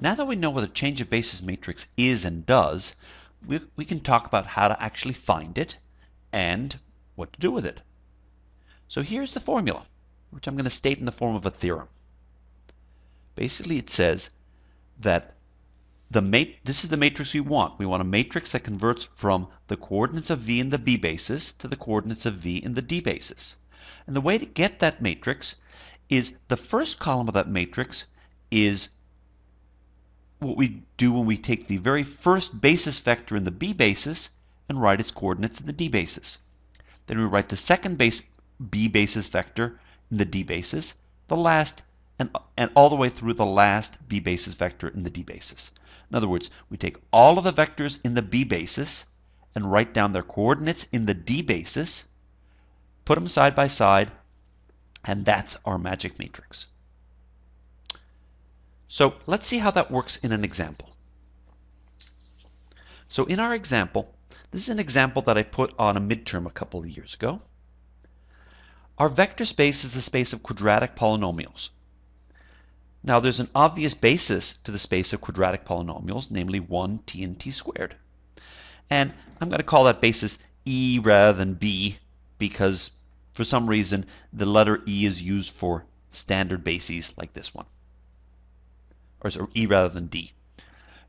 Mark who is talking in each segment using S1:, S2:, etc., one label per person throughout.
S1: Now that we know what a change of basis matrix is and does, we, we can talk about how to actually find it and what to do with it. So here's the formula, which I'm going to state in the form of a theorem. Basically, it says that the mat this is the matrix we want. We want a matrix that converts from the coordinates of v in the b basis to the coordinates of v in the d basis. And the way to get that matrix is the first column of that matrix is what we do when we take the very first basis vector in the b basis and write its coordinates in the d basis. Then we write the second base b basis vector in the d basis, the last and, and all the way through the last b basis vector in the d basis. In other words, we take all of the vectors in the b basis and write down their coordinates in the d basis, put them side by side, and that's our magic matrix. So let's see how that works in an example. So in our example, this is an example that I put on a midterm a couple of years ago. Our vector space is the space of quadratic polynomials. Now there's an obvious basis to the space of quadratic polynomials, namely 1 t and t squared. And I'm going to call that basis e rather than b because for some reason the letter e is used for standard bases like this one. Or e rather than d.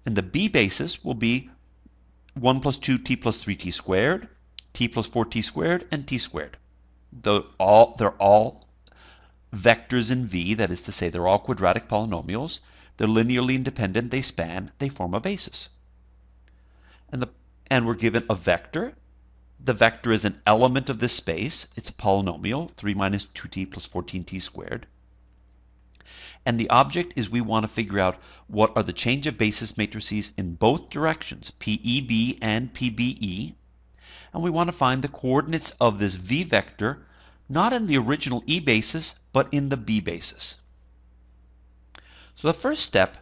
S1: And the b basis will be 1 plus 2t plus 3t squared, t plus 4t squared, and t squared. They're all, they're all vectors in V, that is to say they're all quadratic polynomials. They're linearly independent, they span, they form a basis. And, the, and we're given a vector. The vector is an element of this space. It's a polynomial, 3 minus 2t plus 14t squared. And the object is we want to figure out what are the change of basis matrices in both directions, PEB and PBE. And we want to find the coordinates of this V vector not in the original E basis, but in the B basis. So the first step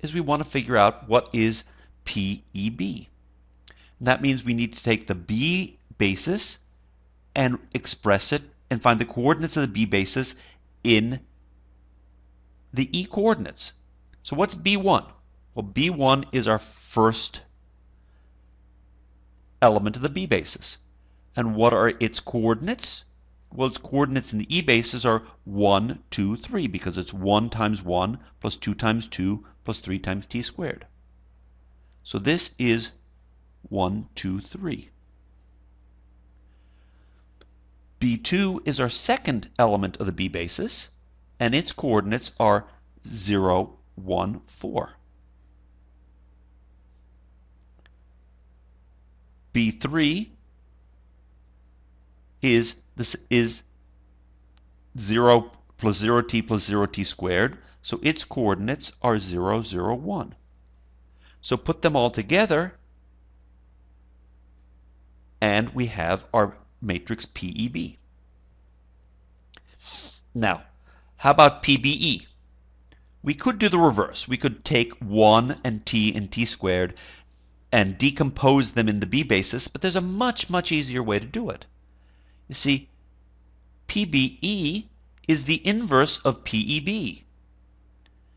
S1: is we want to figure out what is PEB. And that means we need to take the B basis and express it and find the coordinates of the B basis in the E coordinates. So what's B1? Well, B1 is our first element of the B basis. And what are its coordinates? Well, its coordinates in the E basis are 1, 2, 3, because it's 1 times 1 plus 2 times 2 plus 3 times t squared. So this is 1, 2, 3. B2 is our second element of the B basis, and its coordinates are 0, 1, 4. B3 is this is 0 plus 0t plus 0t squared, so its coordinates are 0, 0, 1. So put them all together, and we have our matrix PEB. Now, how about PBE? We could do the reverse. We could take 1 and t and t squared and decompose them in the B basis, but there's a much, much easier way to do it. You see, PBE is the inverse of PEB.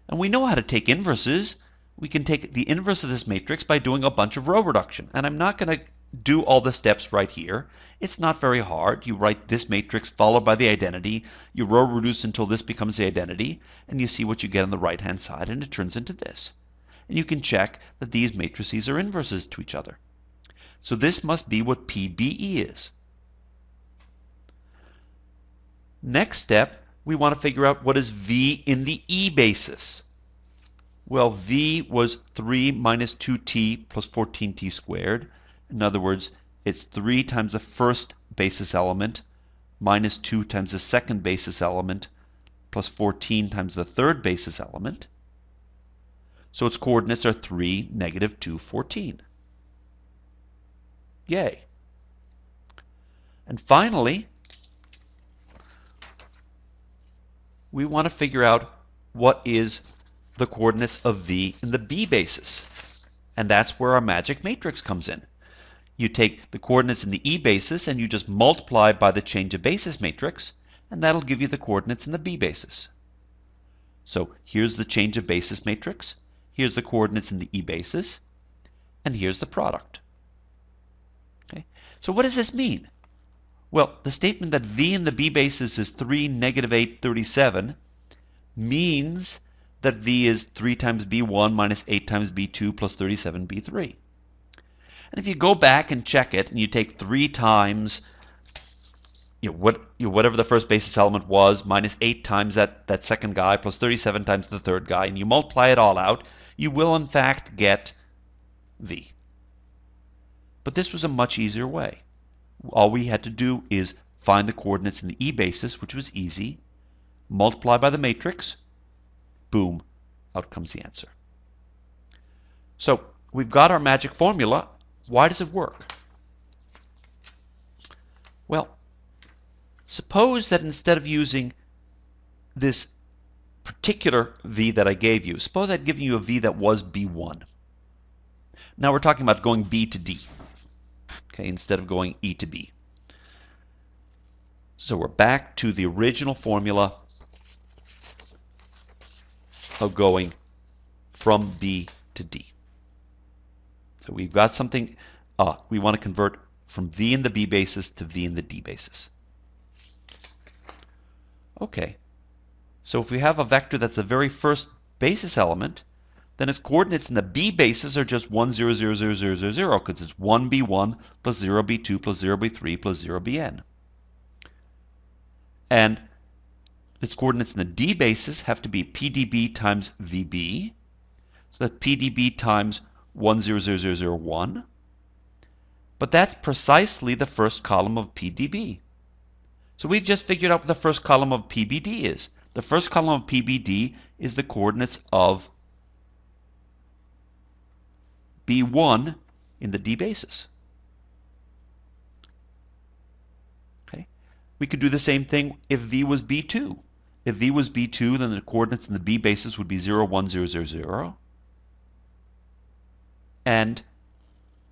S1: And we know how to take inverses. We can take the inverse of this matrix by doing a bunch of row reduction. And I'm not going to do all the steps right here. It's not very hard. You write this matrix followed by the identity. You row reduce until this becomes the identity. And you see what you get on the right-hand side, and it turns into this. And you can check that these matrices are inverses to each other. So this must be what PBE is. Next step, we want to figure out what is V in the E basis. Well, V was 3 minus 2t plus 14t squared. In other words, it's 3 times the first basis element minus 2 times the second basis element plus 14 times the third basis element. So its coordinates are 3, negative 2, 14. Yay. And finally, we want to figure out what is the coordinates of v in the b basis. And that's where our magic matrix comes in. You take the coordinates in the e basis and you just multiply by the change of basis matrix, and that'll give you the coordinates in the b basis. So here's the change of basis matrix. here's the coordinates in the E basis, and here's the product. Okay, so what does this mean? Well, the statement that V in the B basis is 3, negative 8, 37 means that V is 3 times B1 minus 8 times B2 plus 37 B3. And if you go back and check it, and you take 3 times you know, what, you know, whatever the first basis element was minus 8 times that, that second guy plus 37 times the third guy, and you multiply it all out, you will in fact get V. But this was a much easier way. All we had to do is find the coordinates in the E basis, which was easy, multiply by the matrix, boom, out comes the answer. So we've got our magic formula. Why does it work? Well, suppose that instead of using this particular v that I gave you, suppose I'd given you a v that was b1. Now we're talking about going b to d, okay, instead of going e to b. So we're back to the original formula of going from B to D. So we've got something, uh, we want to convert from V in the B basis to V in the D basis. Okay, so if we have a vector that's the very first basis element, then its coordinates in the B basis are just 1, 0, 0, 0, 0, 0, 0, because it's 1b1 plus 0b2 plus 0b3 plus 0bn. And its coordinates in the d basis have to be pdb times vb. So that pdb times 100001. But that's precisely the first column of pdb. So we've just figured out what the first column of pbd is. The first column of pbd is the coordinates of b1 in the d basis. Okay. We could do the same thing if v was b2. If v was b2, then the coordinates in the b basis would be 0, 1, 0, 0, 0. And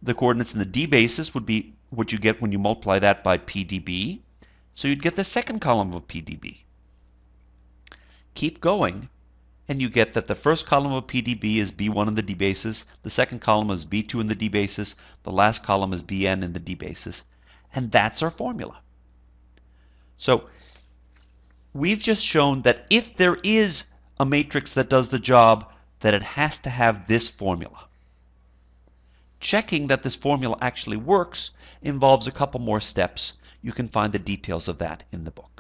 S1: the coordinates in the d basis would be what you get when you multiply that by pdb. So you'd get the second column of pdb. Keep going, and you get that the first column of pdb is b1 in the d basis, the second column is b2 in the d basis, the last column is bn in the d basis. And that's our formula. So we've just shown that if there is a matrix that does the job, that it has to have this formula. Checking that this formula actually works involves a couple more steps. You can find the details of that in the book.